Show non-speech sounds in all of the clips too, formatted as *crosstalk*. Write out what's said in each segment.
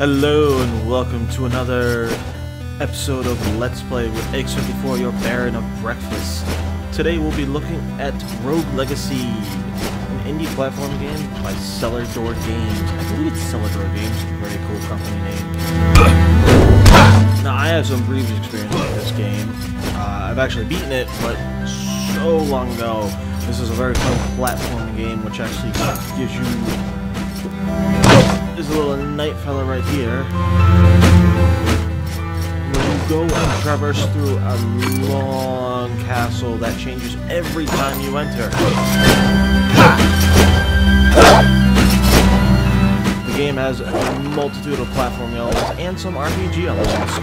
Hello and welcome to another episode of Let's Play with Egz54, your Baron of Breakfast. Today we'll be looking at Rogue Legacy, an indie platform game by Cellar Door Games. I believe it's Cellar Door Games, very cool company name. Now I have some previous experience with this game. Uh, I've actually beaten it, but so long ago. This is a very fun platforming game which actually gives you there's a little night fella right here. You go and traverse through a long castle that changes every time you enter. The game has a multitude of platforming elements and some RPG elements.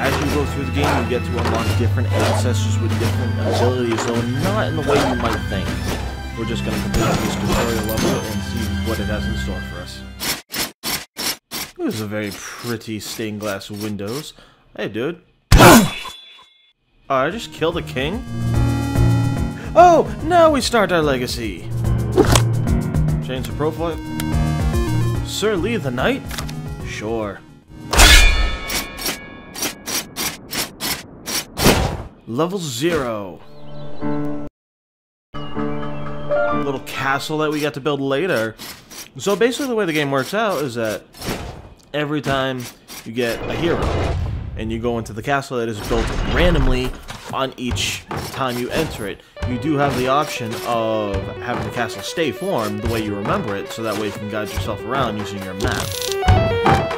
As you go through the game, you get to unlock different ancestors with different abilities, though not in the way you might think. We're just going to complete this tutorial level and see what it has in store for us. This is a very pretty stained glass windows. Hey, dude. oh, I just killed a king? Oh, now we start our legacy. Change the profile. Sir Lee the Knight? Sure. Level zero little castle that we got to build later. So basically the way the game works out is that every time you get a hero and you go into the castle that is built randomly on each time you enter it, you do have the option of having the castle stay formed the way you remember it, so that way you can guide yourself around using your map.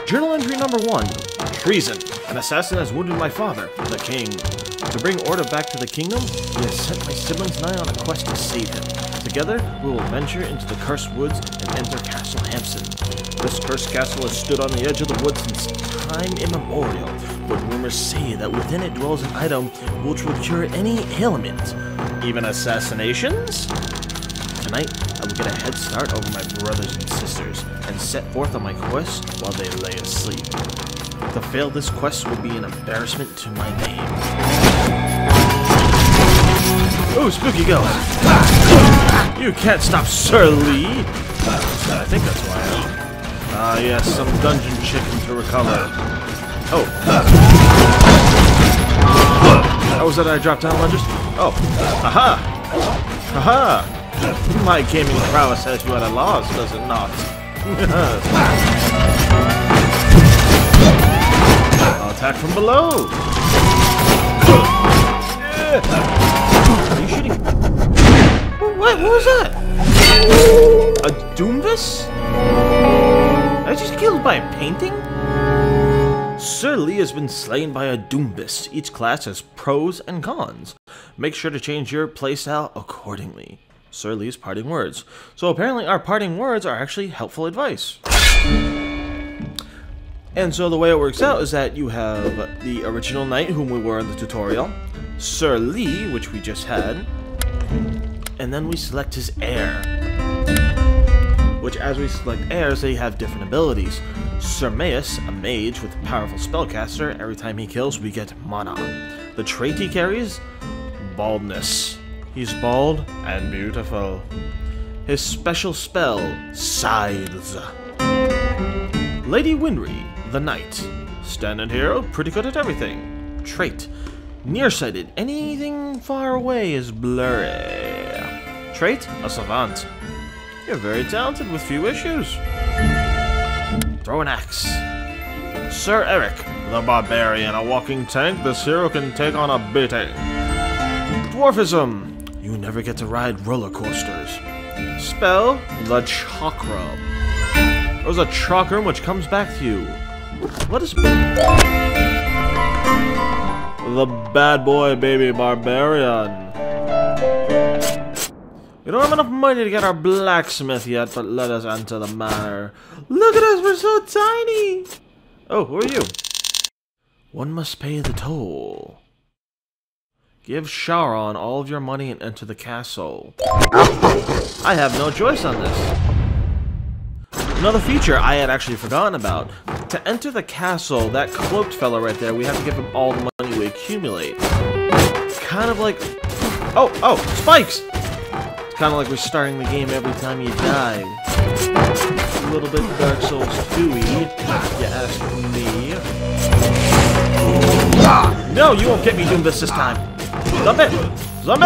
Journal entry number one. Treason. An assassin has wounded my father, the king. To bring order back to the kingdom, he has sent my siblings and I on a quest to save him. Together, we will venture into the Cursed Woods and enter Castle Hamson. This cursed castle has stood on the edge of the woods since time immemorial, but rumors say that within it dwells an item which will cure any ailment, even assassinations? Tonight, I will get a head start over my brothers and sisters, and set forth on my quest while they lay asleep. To fail this quest would be an embarrassment to my name. Oh, spooky ghost! You can't stop Sir Lee! I think that's why. Ah, yes, some dungeon chicken to recover. Oh. How was that I dropped down lunges? Oh. Aha! Aha! My gaming prowess has you at a loss, does it not? I'll *laughs* attack from below! Are you shooting? What, what was that? A Doomvas? I just killed by a painting? Sir Lee has been slain by a Doomvas. Each class has pros and cons. Make sure to change your playstyle accordingly. Sir Lee's parting words. So apparently our parting words are actually helpful advice. And so the way it works out is that you have the original knight, whom we were in the tutorial, Sir Lee, which we just had, and then we select his heir. Which, as we select heirs, they have different abilities. Sir Maus, a mage with a powerful spellcaster, every time he kills, we get mana. The trait he carries? Baldness. He's bald and beautiful. His special spell, Scythes. Lady Winry, the Knight. Standard hero, pretty good at everything. Trait, Nearsighted. Anything far away is blurry. Trait? A savant. You're very talented with few issues. Throw an axe. Sir Eric, the barbarian, a walking tank, this hero can take on a beating. Dwarfism. You never get to ride roller coasters. Spell, the chakram. There's a chakra which comes back to you. What is the bad boy baby barbarian. We don't have enough money to get our blacksmith yet, but let us enter the manor. Look at us, we're so tiny! Oh, who are you? One must pay the toll. Give Charon all of your money and enter the castle. I have no choice on this. Another feature I had actually forgotten about. To enter the castle, that cloaked fella right there, we have to give him all the money we accumulate. Kind of like... Oh, oh, spikes! It's kind of like restarting the game every time you die. a little bit Dark Souls 2-y, you ask me. No, you won't get me doing this this time. It! Zump!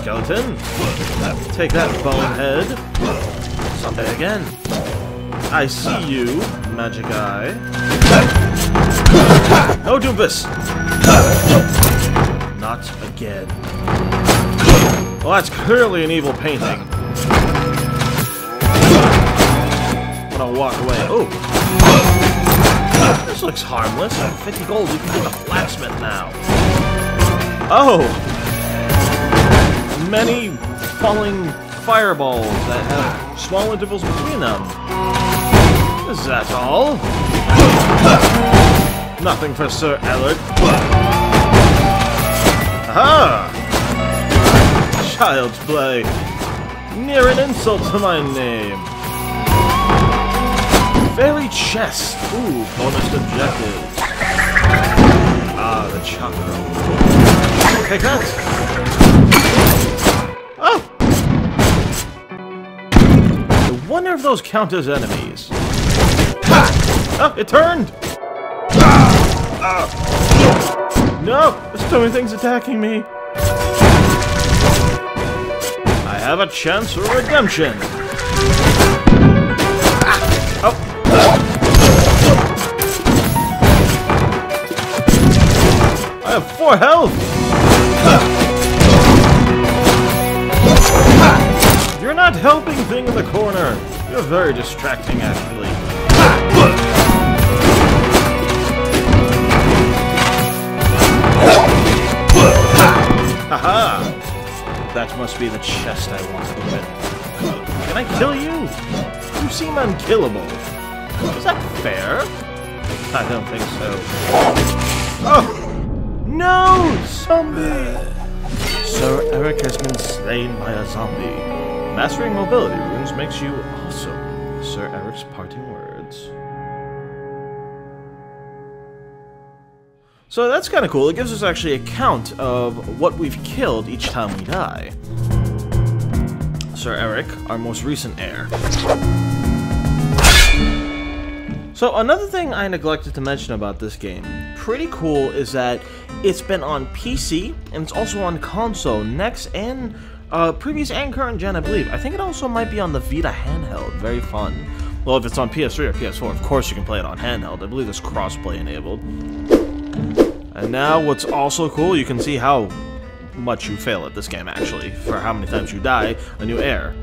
Skeleton. Take that, bonehead. Zump it again. I see you, magic eye. No Doomvas! Not again. Well, that's clearly an evil painting. I'm gonna walk away. Oh! This looks harmless. 50 gold, we can get a blacksmith now. Oh! Many falling fireballs that have small intervals between them. Is that all? Nothing for Sir Alec. Aha! Child's play. Near an insult to my name. Fairy chest. Ooh, bonus objective. Ah, the chopper. Take that. Oh! I wonder if those count as enemies. Oh, it turned! No! Too many things attacking me! I have a chance for redemption! Four health! You're not helping thing in the corner! You're very distracting, actually. Haha! That must be the chest I want to. Can I kill you? You seem unkillable. Is that fair? I don't think so. Oh! No! Zombie! Sir Eric has been slain by a zombie. Mastering mobility runes makes you awesome. Sir Eric's parting words. So that's kind of cool. It gives us actually a count of what we've killed each time we die. Sir Eric, our most recent heir. So another thing I neglected to mention about this game, pretty cool, is that it's been on PC, and it's also on console, next, and uh, previous and current gen, I believe. I think it also might be on the Vita handheld. Very fun. Well, if it's on PS3 or PS4, of course you can play it on handheld. I believe there's crossplay enabled. And now what's also cool, you can see how much you fail at this game, actually. For how many times you die, a new heir.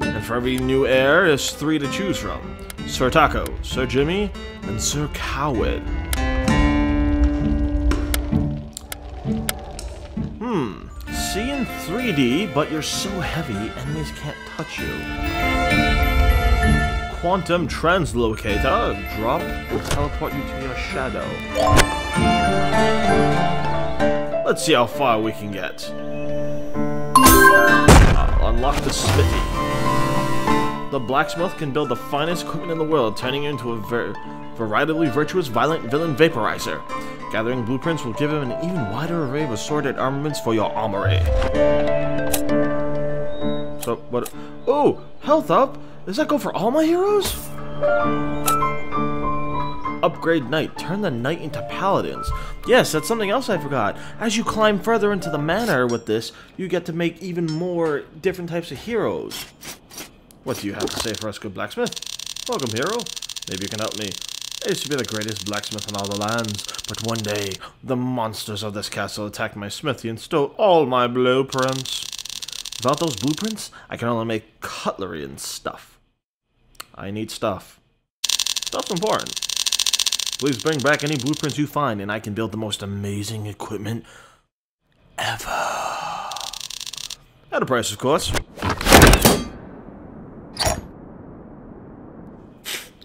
And for every new heir, there's three to choose from. Sir Taco, Sir Jimmy, and Sir Coward. 3D, but you're so heavy, enemies can't touch you. Quantum Translocator. Drop will teleport you to your shadow. Let's see how far we can get. I'll unlock the smithy. The blacksmith can build the finest equipment in the world, turning you into a ver veritably virtuous violent villain vaporizer. Gathering blueprints will give him an even wider array of assorted armaments for your armory. So, what? Oh, health up? Does that go for all my heroes? Upgrade Knight. Turn the Knight into Paladins. Yes, that's something else I forgot. As you climb further into the manor with this, you get to make even more different types of heroes. What do you have to say for us, good blacksmith? Welcome, hero. Maybe you can help me. I used to be the greatest blacksmith in all the lands, but one day, the monsters of this castle attacked my smithy and stole all my blueprints. Without those blueprints, I can only make cutlery and stuff. I need stuff. Stuff's important. Please bring back any blueprints you find, and I can build the most amazing equipment ever. At a price, of course.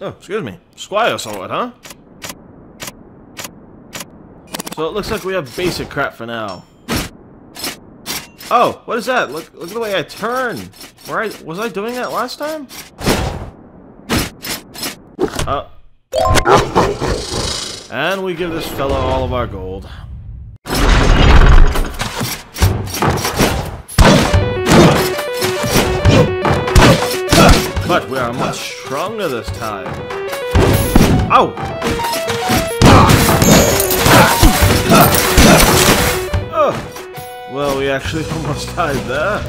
Oh, excuse me. Squire sword, huh? So it looks like we have basic crap for now. Oh, what is that? Look, look at the way I turn. Where I was I doing that last time? Uh. And we give this fellow all of our gold. But we are much stronger this time. Ow! Oh. Well, we actually *laughs* almost died there.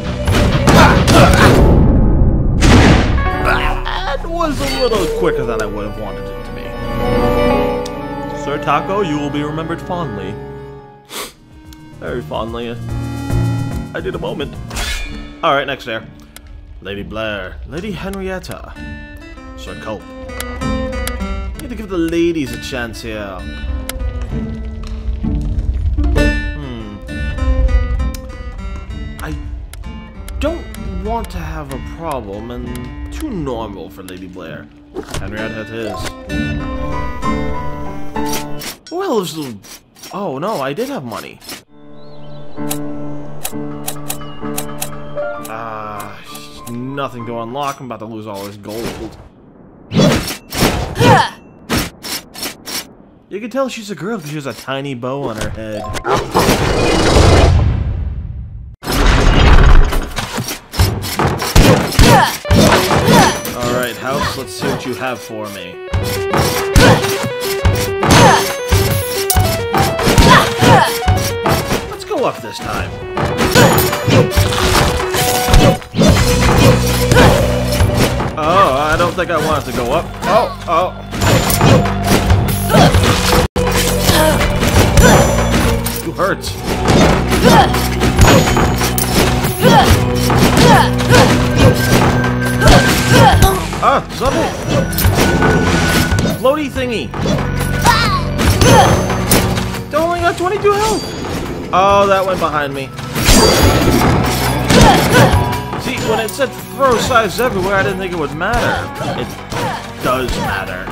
That was a little quicker than I would have wanted it to be. Sir Taco, you will be remembered fondly. Very fondly. I did a moment. Alright, next there. Lady Blair. Lady Henrietta. Sir Culp. Need to give the ladies a chance here. Hmm. I don't want to have a problem, and too normal for Lady Blair. Henrietta it is. Well. Oh, no, I did have money. Nothing to unlock. I'm about to lose all this gold. You can tell she's a girl because she has a tiny bow on her head. Alright, House, let's see what you have for me. Let's go up this time. I don't think I want it to go up. Oh, oh. You hurt. Ah, something. Floaty thingy. They only got 22 health. Oh, that went behind me. See, when it said throw size everywhere, I didn't think it would matter. It does matter.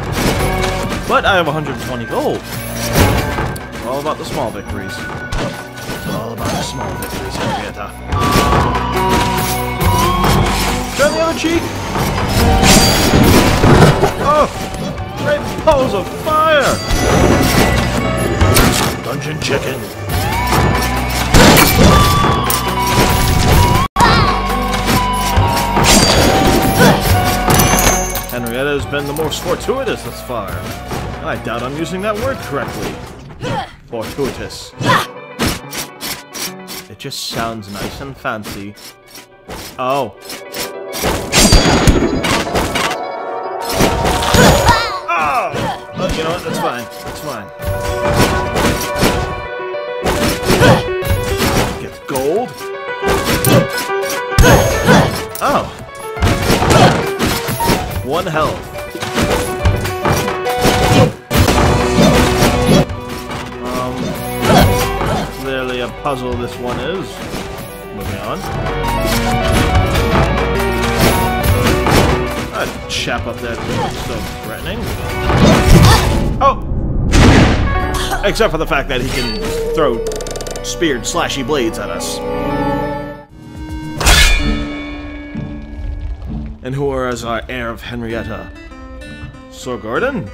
But I have 120 gold. It's all about the small victories. It's all about the small victories, Henrietta. Turn the other cheek! Oh! Great balls of fire! Dungeon chicken. Henrietta has been the most fortuitous thus far. I doubt I'm using that word correctly. Fortuitous. It just sounds nice and fancy. Oh. Oh! Oh, you know what? That's fine. That's fine. Get gold. Oh. One health. Um, clearly a puzzle this one is. Moving on. That chap up there so threatening. Oh! Except for the fact that he can throw speared slashy blades at us. And who are as our heir of Henrietta? Sir Gordon?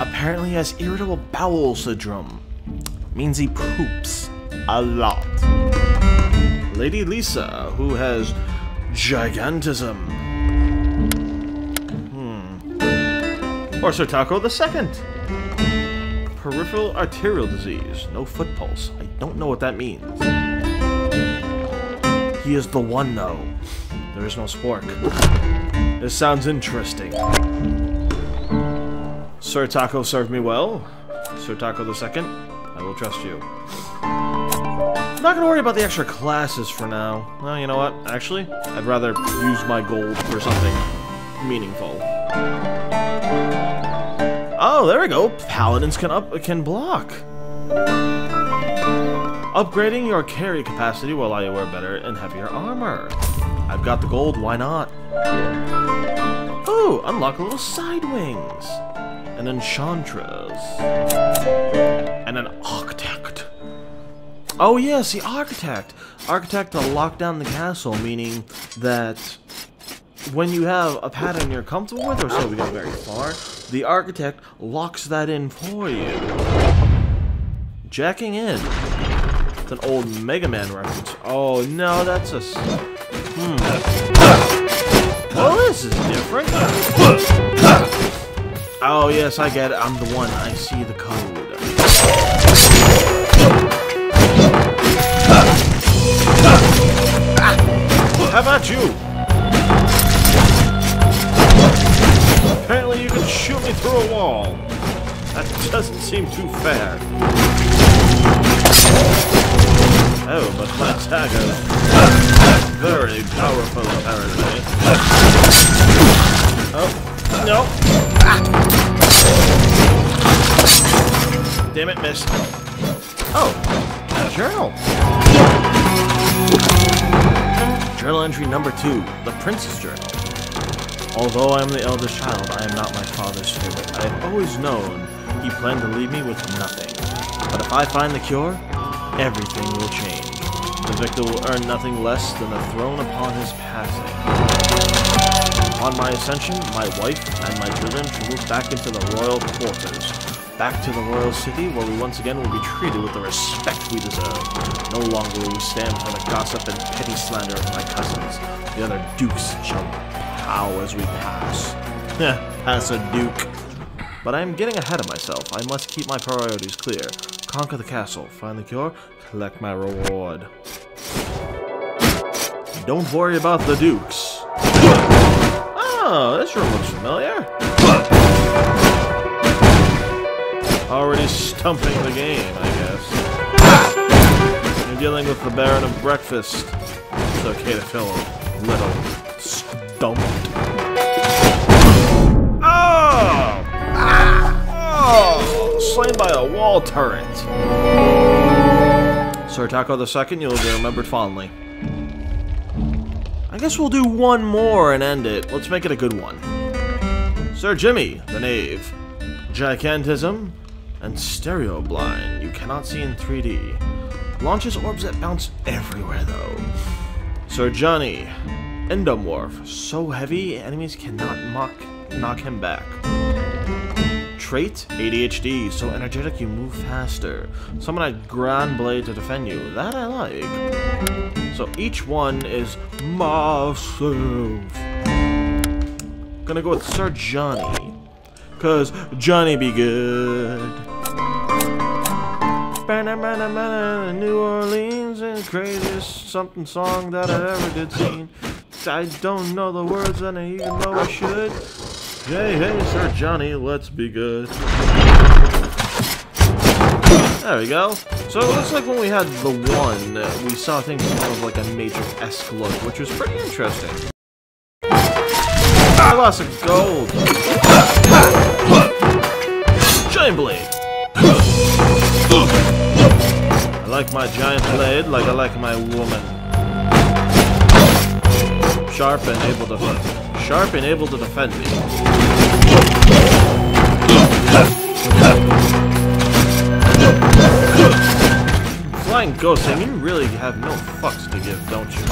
Apparently has irritable bowel syndrome. Means he poops a lot. Lady Lisa, who has gigantism. Hmm. Or Sir Taco the Second. Peripheral arterial disease, no foot pulse. I don't know what that means. He is the one, though. There is no spork. This sounds interesting. Sir Taco served me well. Sir Taco the Second, I will trust you. I'm not gonna worry about the extra classes for now. Well, you know what? Actually, I'd rather use my gold for something meaningful. Oh, there we go. Paladins can up can block. Upgrading your carry capacity will allow you to wear better and heavier armor. I've got the gold, why not? Ooh, unlock a little side wings. And an enchantress. And an architect. Oh yes, the architect. Architect to lock down the castle, meaning that when you have a pattern you're comfortable with, or so we go very far, the architect locks that in for you. Jacking in. It's an old Mega Man reference. Oh no, that's a. Hmm. Well, this is different. Oh, yes, I get it. I'm the one. I see the code. How about you? Apparently you can shoot me through a wall. That doesn't seem too fair. Oh, but my is very powerful, apparently. Oh, no. Damn it, missed. Oh, a journal. Journal entry number two, the Prince's Journal. Although I am the eldest child, I am not my father's favorite. I have always known he planned to leave me with nothing. But if I find the cure, everything will change. The victor will earn nothing less than a throne upon his passing. Upon my ascension, my wife and my children shall move back into the royal quarters. Back to the royal city, where we once again will be treated with the respect we deserve. No longer will we stand for the gossip and petty slander of my cousins. The other dukes shall bow as we pass. *laughs* pass a duke. But I am getting ahead of myself. I must keep my priorities clear. Conquer the castle, find the cure, collect my reward. Don't worry about the dukes. Oh, this room looks familiar. Already stumping the game, I guess. You're dealing with the Baron of Breakfast. It's okay to feel a little stumped. Turret. Sir Taco II, you will be remembered fondly. I guess we'll do one more and end it. Let's make it a good one. Sir Jimmy, the Knave. Gigantism, and stereo blind. You cannot see in 3D. Launches orbs that bounce everywhere though. Sir Johnny. Endomorph. So heavy, enemies cannot mock, knock him back. Trait, ADHD, so energetic you move faster. Summon a Grand Blade to defend you. That I like. So each one is massive. Gonna go with Sir Johnny. Cause Johnny be good. New Orleans and craziest something song that I ever did sing. I don't know the words and I even know I should. Hey, hey, Sir Johnny, let's be good. There we go. So it looks like when we had the one, uh, we saw things kind of like a Matrix-esque look, which was pretty interesting. I lost a gold. Giant blade. I like my giant blade like I like my woman. Sharp and able to sharp and able to defend me. Flying ghost, I mean you really have no fucks to give, don't you?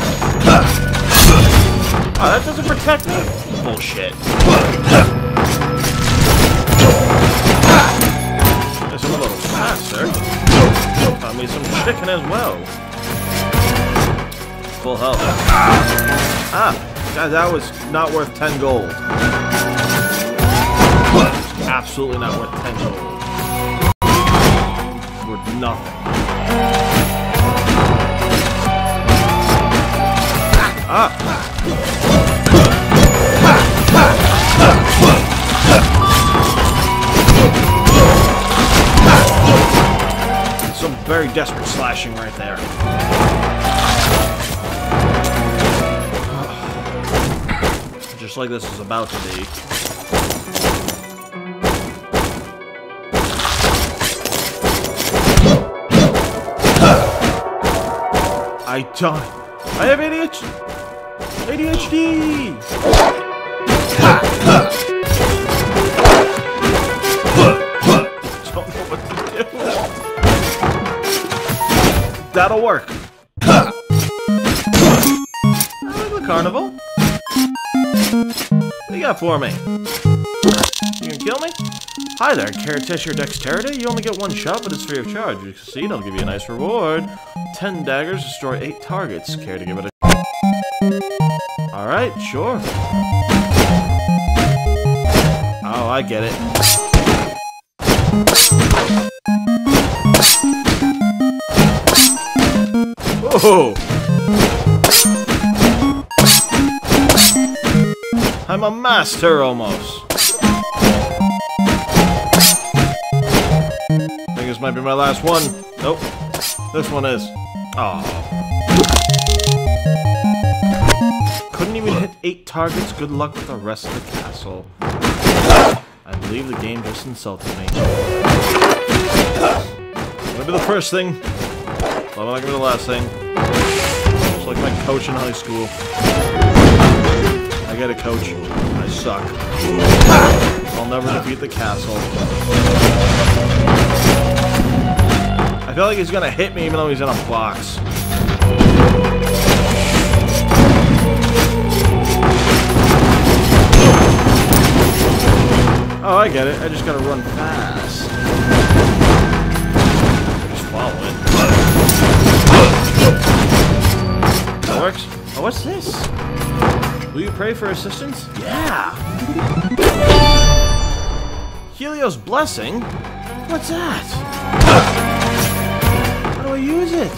Oh, that doesn't protect me. Bullshit. It's a little faster. Got me some chicken as well. Full health. Ah, guys, that was not worth 10 gold. Absolutely not worth 10 gold. Worth nothing. Ah! Some very desperate slashing right there. Like this is about to be. I don't. I have ADHD. ADHD. *laughs* That'll work. the carnival. You got for me? You gonna kill me? Hi there, care to test your dexterity? You only get one shot, but it's free of charge. You succeed, I'll give you a nice reward. Ten daggers, destroy eight targets. Care to give it a Alright, sure. Oh, I get it. Oh! I'm a master almost. I think this might be my last one. Nope. This one is. Oh. Couldn't even hit eight targets. Good luck with the rest of the castle. I believe the game just insulted me. Gonna be the first thing. Probably not gonna be the last thing. Just like my coach in high school. I get a coach. I suck. I'll never defeat the castle. I feel like he's gonna hit me even though he's in a box. Oh, I get it. I just gotta run fast. Just follow it. That works. Oh, what's this? Will you pray for assistance? Yeah! Helios Blessing? What's that? How do I use it?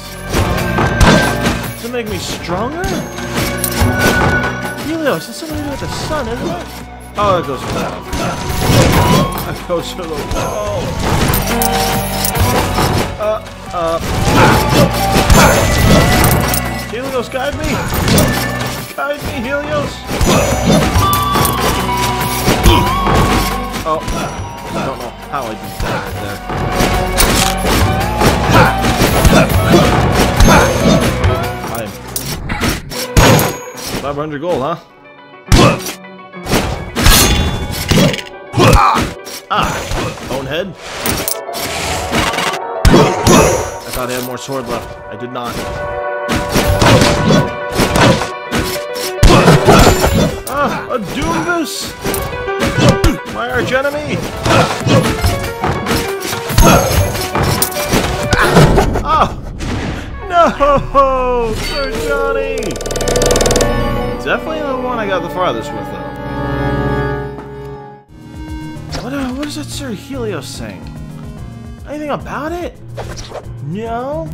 It make me stronger? Helios, that's something to with the sun, isn't it? Oh, it goes to that. *laughs* That goes to the wall. Uh, uh. Helios, guide me! Guide me, Helios! Oh, I don't know how I did that there. I'm 500 gold, huh? Ah! Bonehead? I thought I had more sword left. I did not. Ah! A Doomvas! My arch enemy! Ah! No! Sir Johnny! Definitely the one I got the farthest with, though. What, uh, what is that Sir Helios saying? Anything about it? No?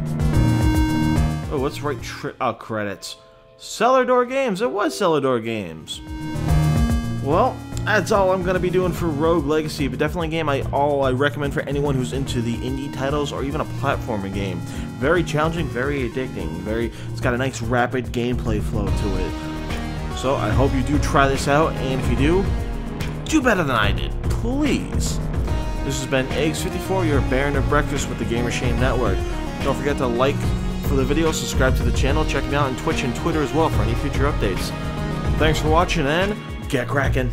Oh, what's right tri- oh, credits. Cellar Door Games. It was Cellar Door Games. Well, that's all I'm gonna be doing for Rogue Legacy, but definitely a game I all I recommend for anyone who's into the indie titles or even a platformer game. Very challenging, very addicting, very it's got a nice rapid gameplay flow to it. So I hope you do try this out, and if you do, do better than I did, please. This has been Egz54, your Baron of Breakfast with the Gamer Shame Network. Don't forget to like for the video, subscribe to the channel, check me out on Twitch and Twitter as well for any future updates. Thanks for watching and get cracking.